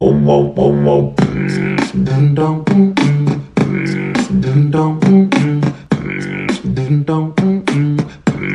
Om om om om. Dun dong. mm, mm. Dun dong. mm. Dun